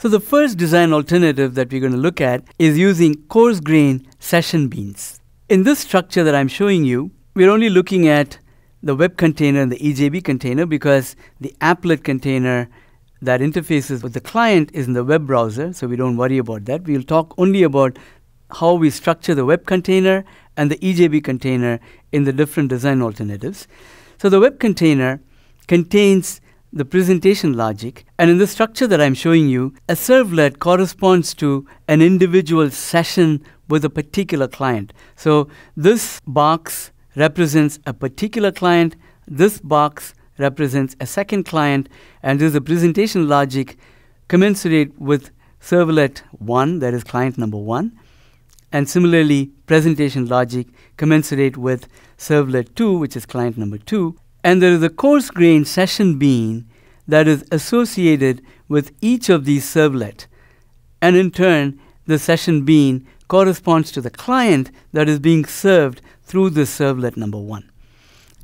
So the first design alternative that we're going to look at is using coarse grain session beans. In this structure that I'm showing you, we're only looking at the web container and the EJB container because the applet container that interfaces with the client is in the web browser, so we don't worry about that. We'll talk only about how we structure the web container and the EJB container in the different design alternatives. So the web container contains the presentation logic. And in the structure that I'm showing you, a servlet corresponds to an individual session with a particular client. So this box represents a particular client, this box represents a second client, and there's a presentation logic commensurate with servlet 1, that is client number 1, and similarly presentation logic commensurate with servlet 2, which is client number 2, and there is a coarse grain session bean that is associated with each of these servlet. And in turn, the session bean corresponds to the client that is being served through the servlet number one.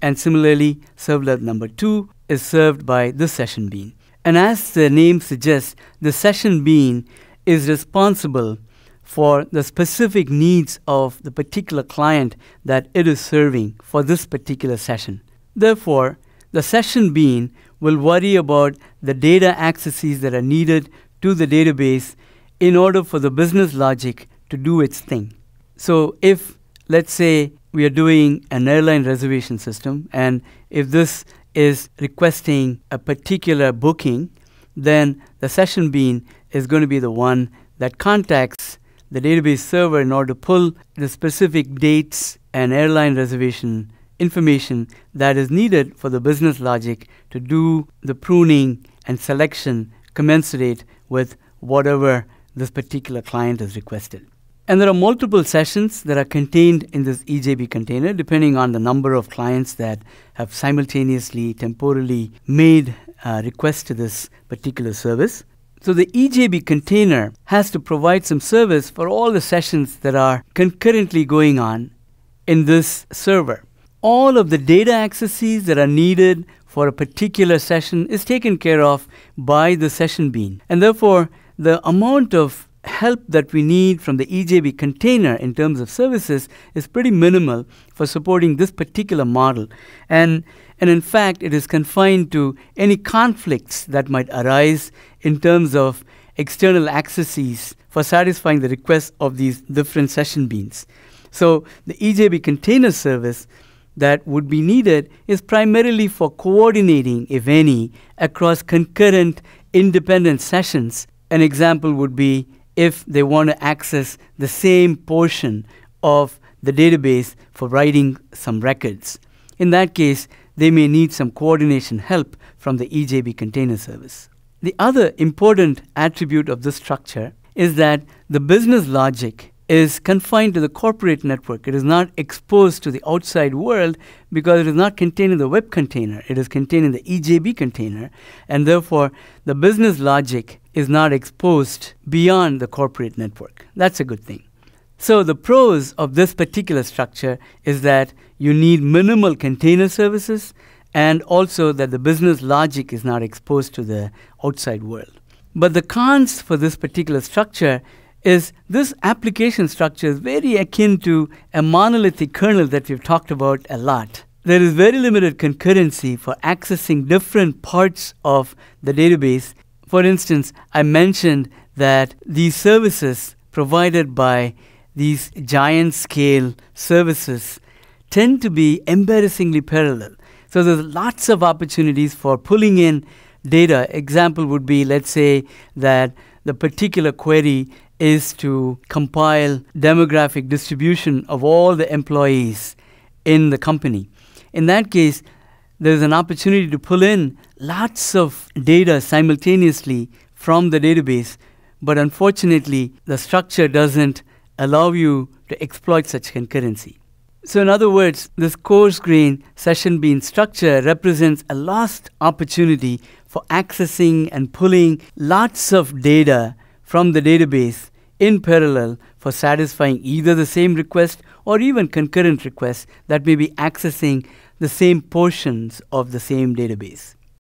And similarly, servlet number two is served by the session bean. And as the name suggests, the session bean is responsible for the specific needs of the particular client that it is serving for this particular session. Therefore, the session bean will worry about the data accesses that are needed to the database in order for the business logic to do its thing. So, if let's say we are doing an airline reservation system, and if this is requesting a particular booking, then the session bean is going to be the one that contacts the database server in order to pull the specific dates and airline reservation information that is needed for the business logic to do the pruning and selection commensurate with whatever this particular client has requested. And there are multiple sessions that are contained in this EJB container depending on the number of clients that have simultaneously, temporally made uh, requests to this particular service. So the EJB container has to provide some service for all the sessions that are concurrently going on in this server all of the data accesses that are needed for a particular session is taken care of by the session bean. And therefore, the amount of help that we need from the EJB container in terms of services is pretty minimal for supporting this particular model. And, and in fact, it is confined to any conflicts that might arise in terms of external accesses for satisfying the requests of these different session beans. So the EJB container service that would be needed is primarily for coordinating, if any, across concurrent independent sessions. An example would be if they want to access the same portion of the database for writing some records. In that case, they may need some coordination help from the EJB container service. The other important attribute of this structure is that the business logic is confined to the corporate network. It is not exposed to the outside world because it is not contained in the web container. It is contained in the EJB container, and therefore the business logic is not exposed beyond the corporate network. That's a good thing. So, the pros of this particular structure is that you need minimal container services and also that the business logic is not exposed to the outside world. But the cons for this particular structure is this application structure is very akin to a monolithic kernel that we've talked about a lot. There is very limited concurrency for accessing different parts of the database. For instance, I mentioned that these services provided by these giant scale services tend to be embarrassingly parallel. So there's lots of opportunities for pulling in data. Example would be let's say that the particular query is to compile demographic distribution of all the employees in the company. In that case, there's an opportunity to pull in lots of data simultaneously from the database, but unfortunately, the structure doesn't allow you to exploit such concurrency. So, in other words, this coarse grain session bean structure represents a lost opportunity for accessing and pulling lots of data from the database in parallel for satisfying either the same request or even concurrent requests that may be accessing the same portions of the same database.